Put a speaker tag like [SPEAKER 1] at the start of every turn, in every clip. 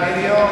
[SPEAKER 1] Medio.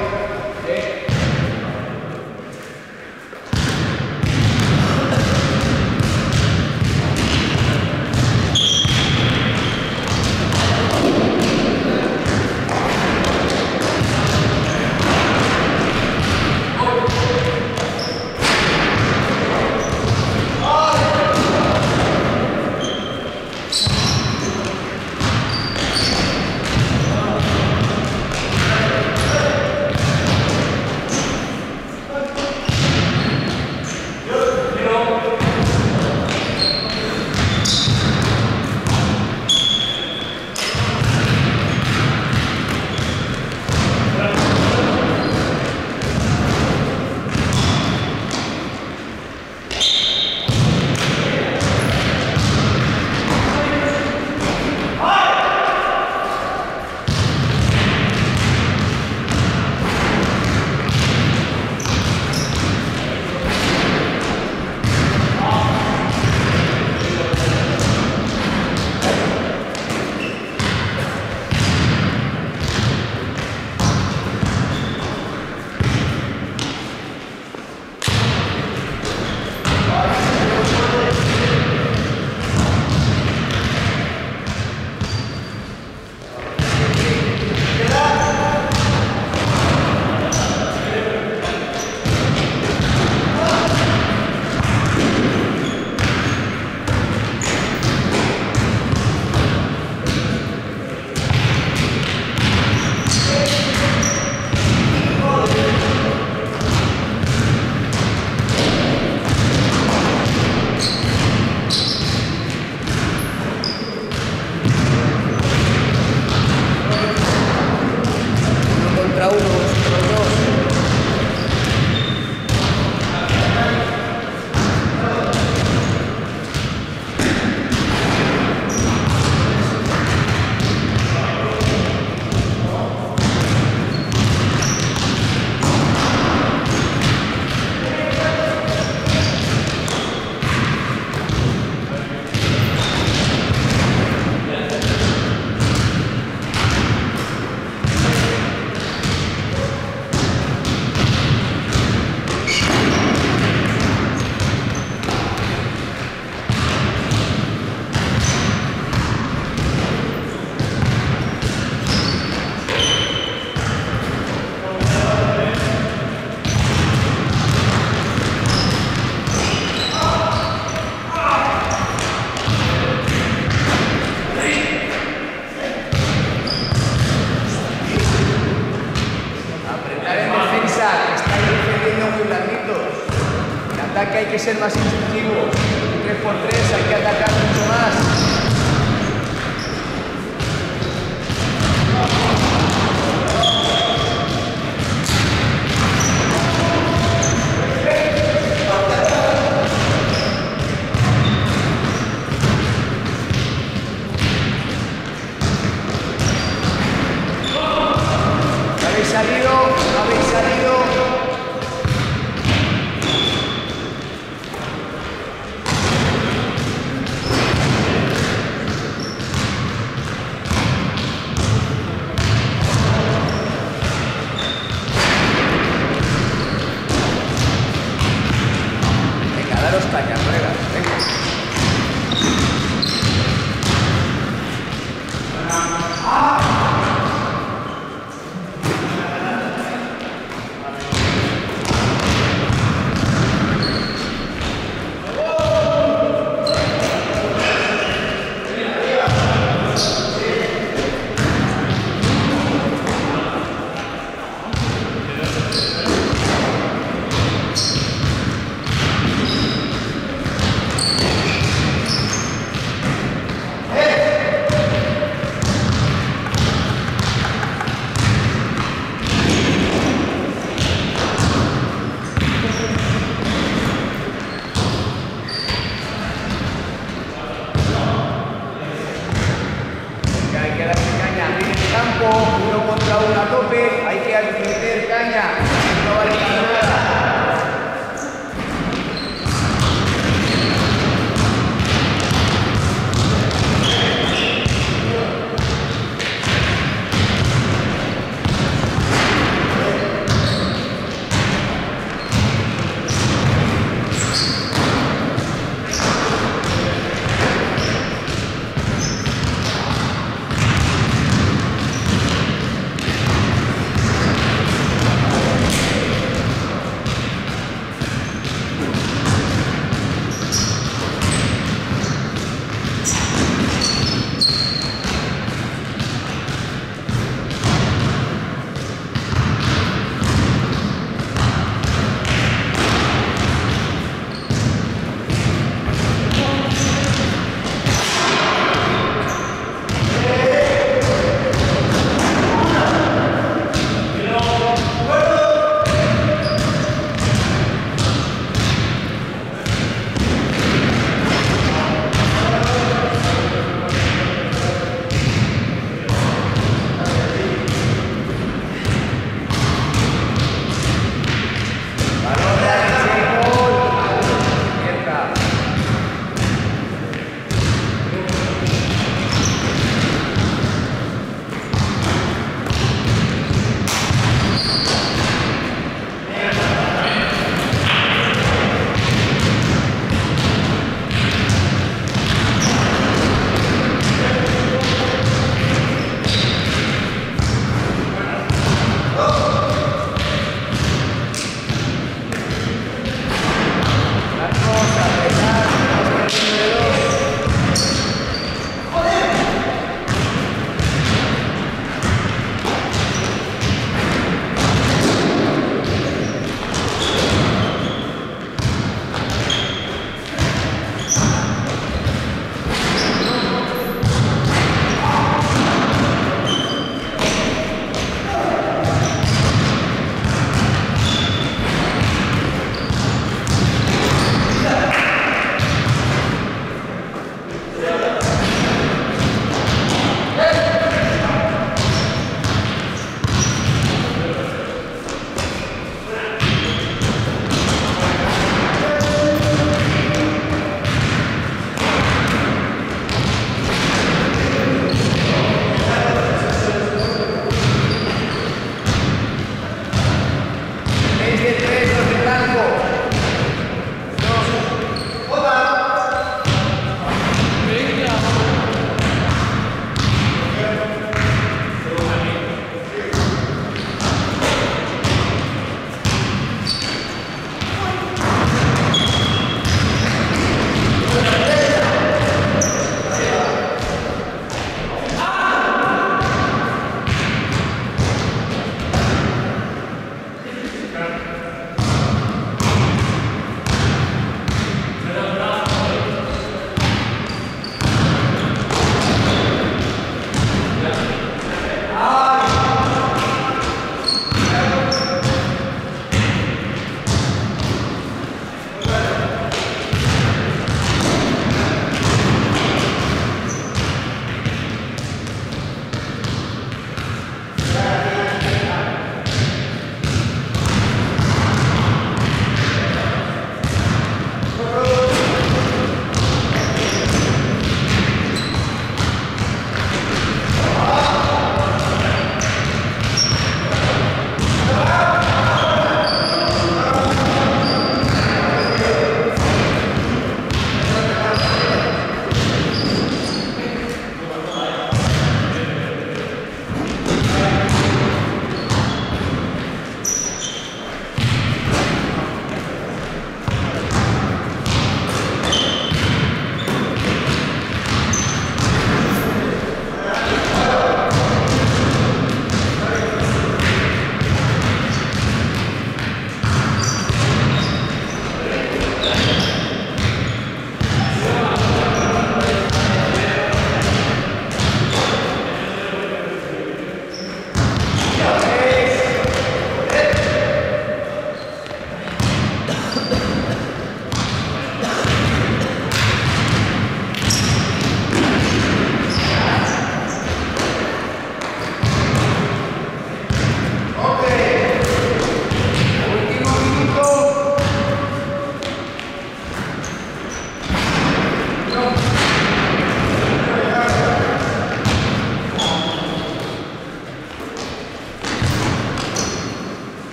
[SPEAKER 1] Ser más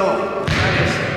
[SPEAKER 1] の。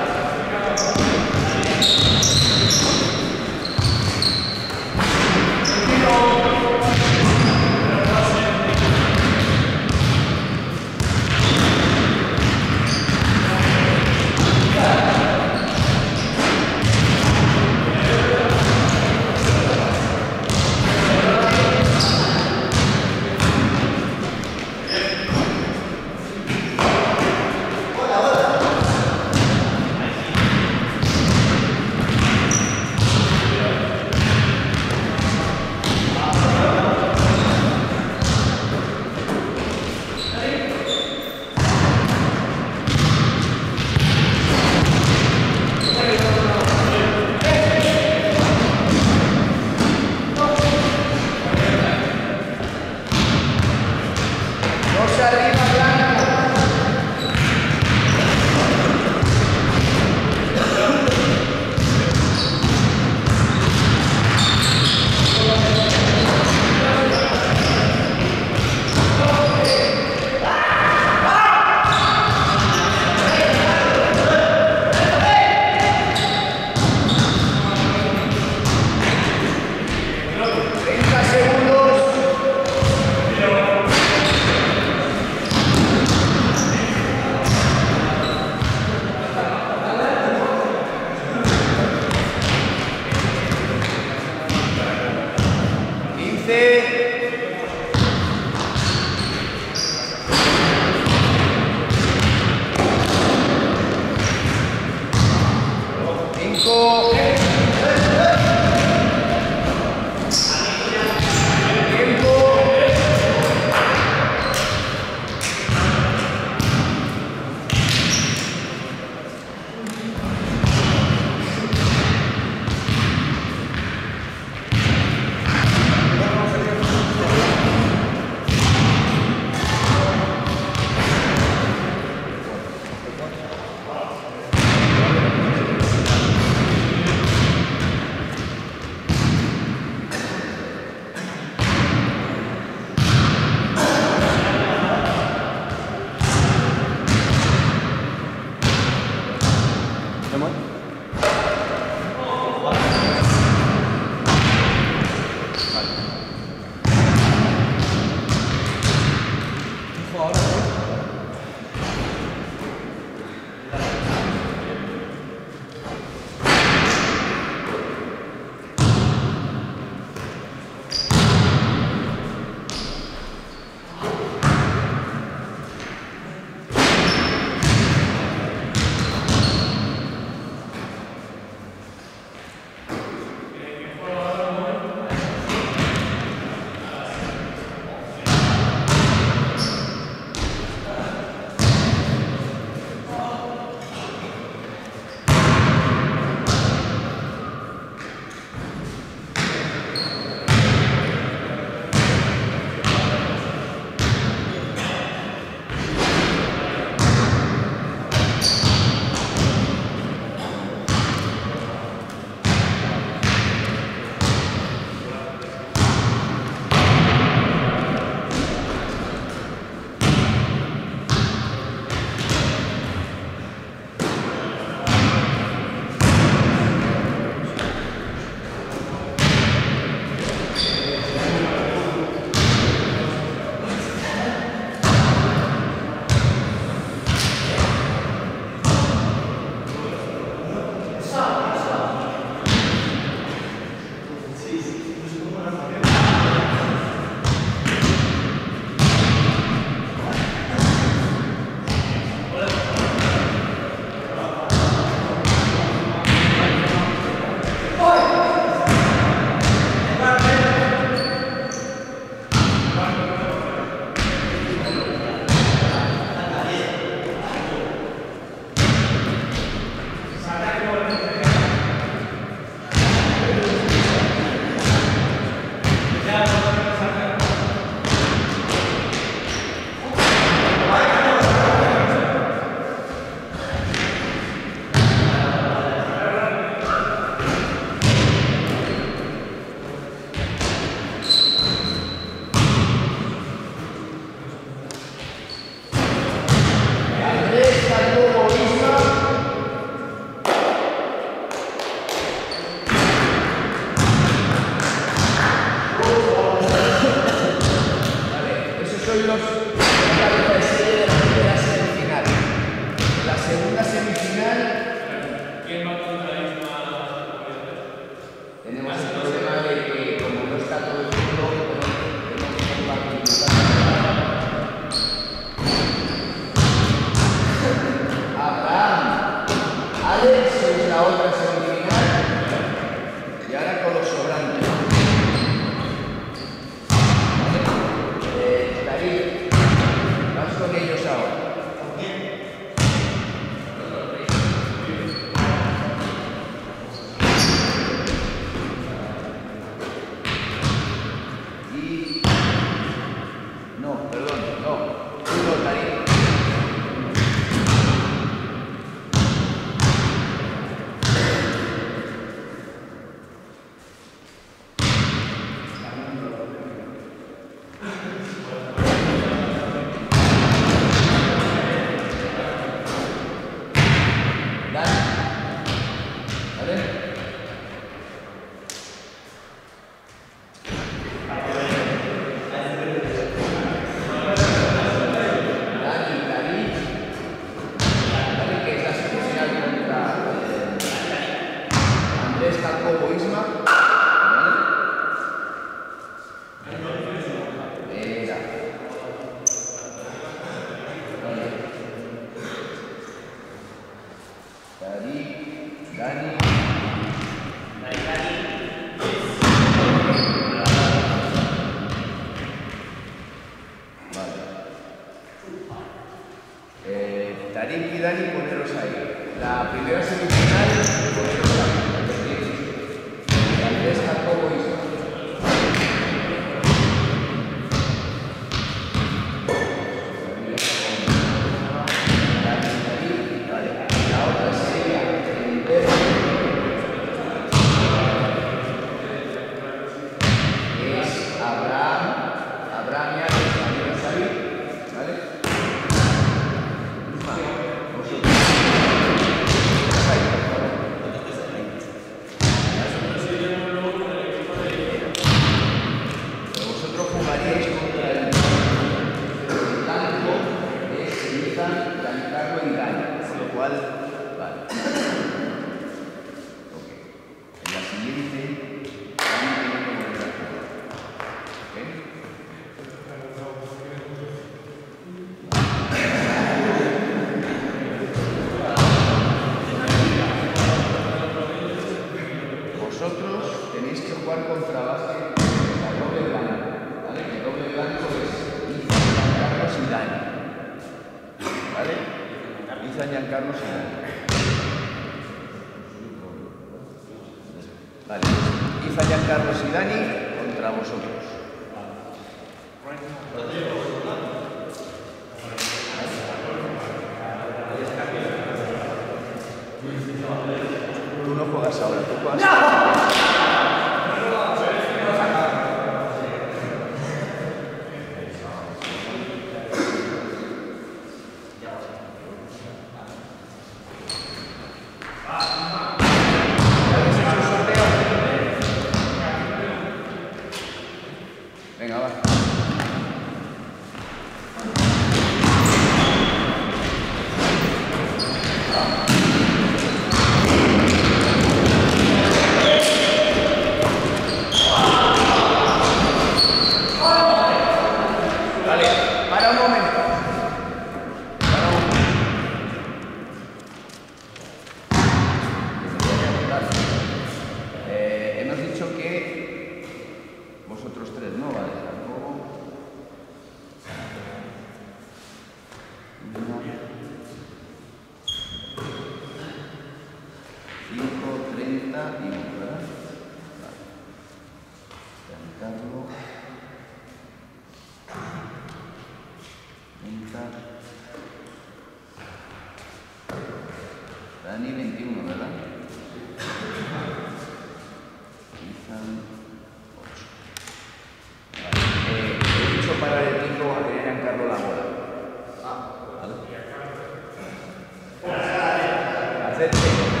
[SPEAKER 1] Let's it.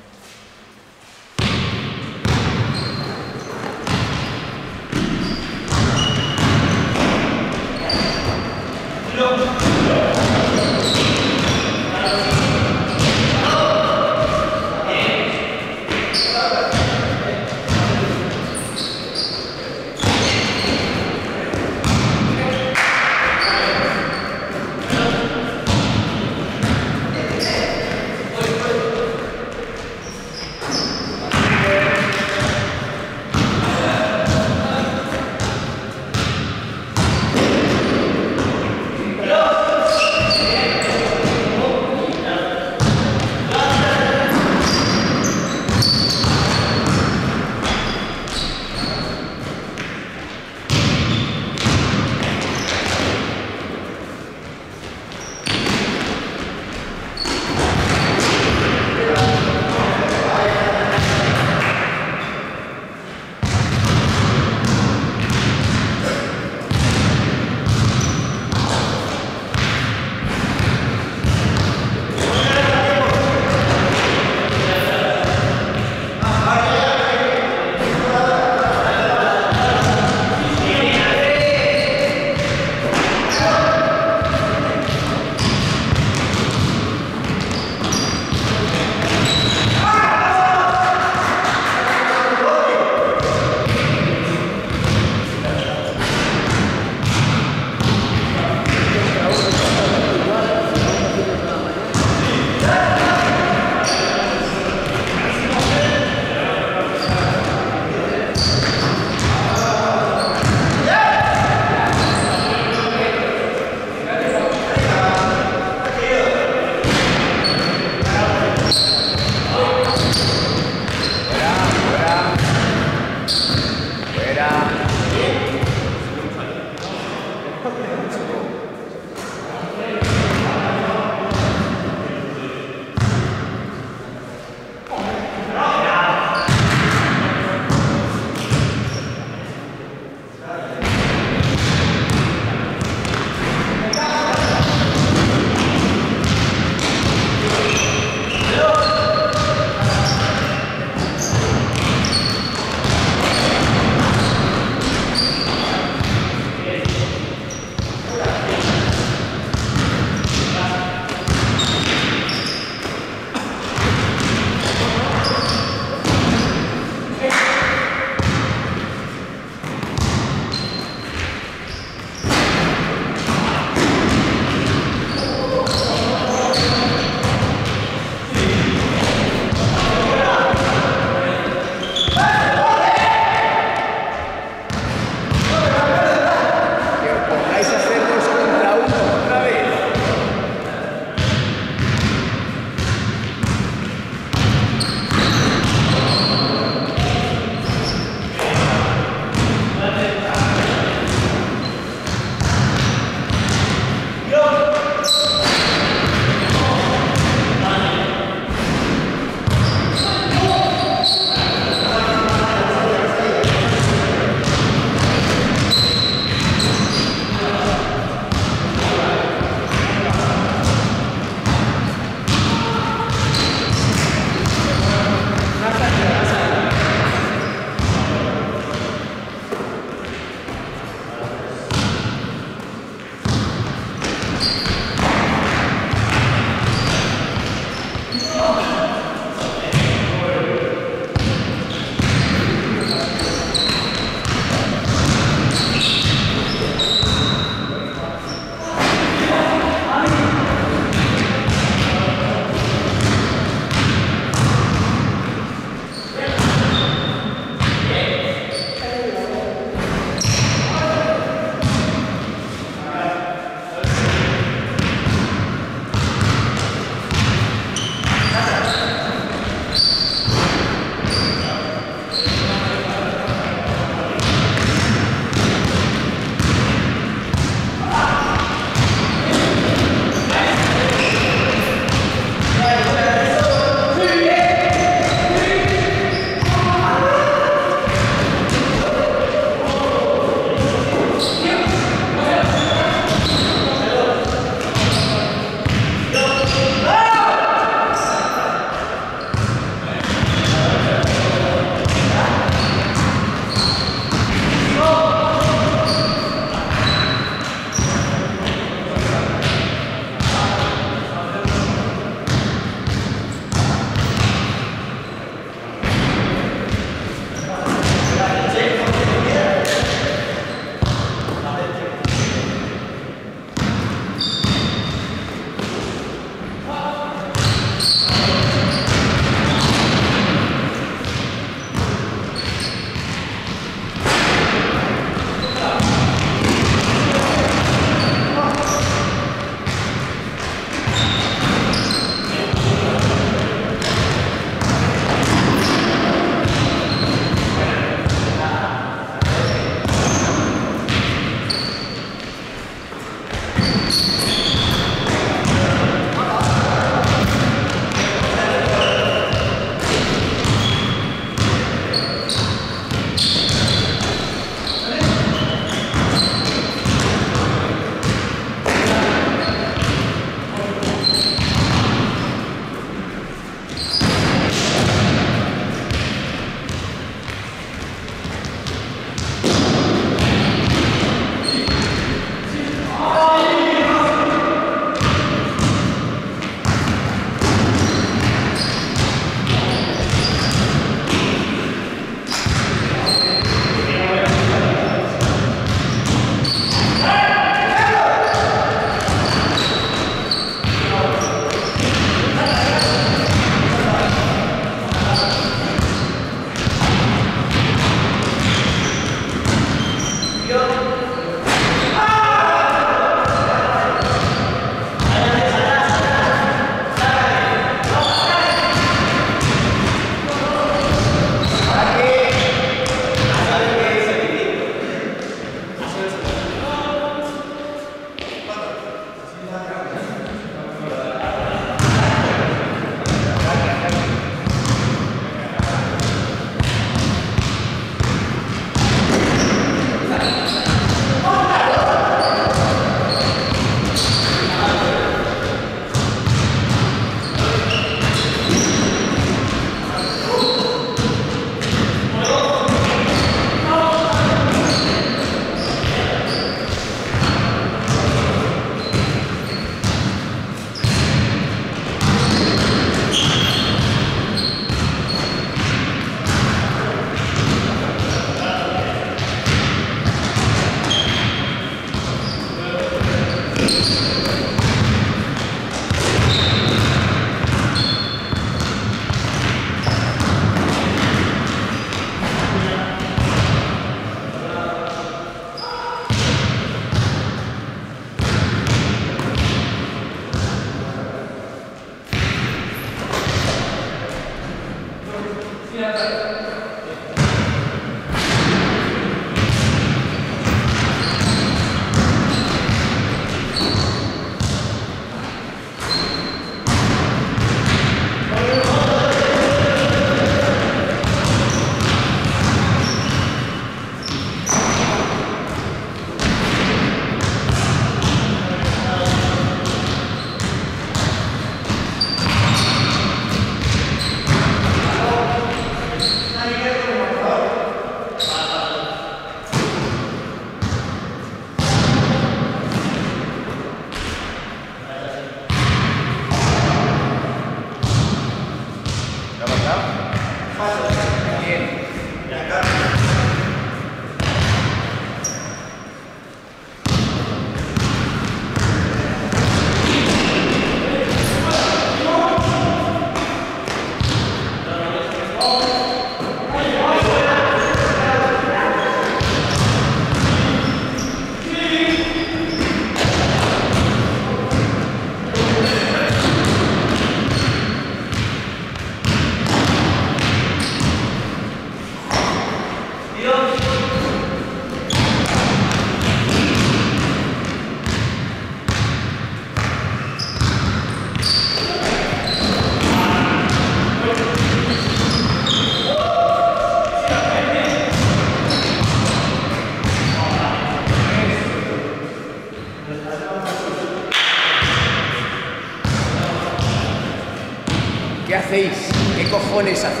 [SPEAKER 1] ¿Qué cojones hacéis?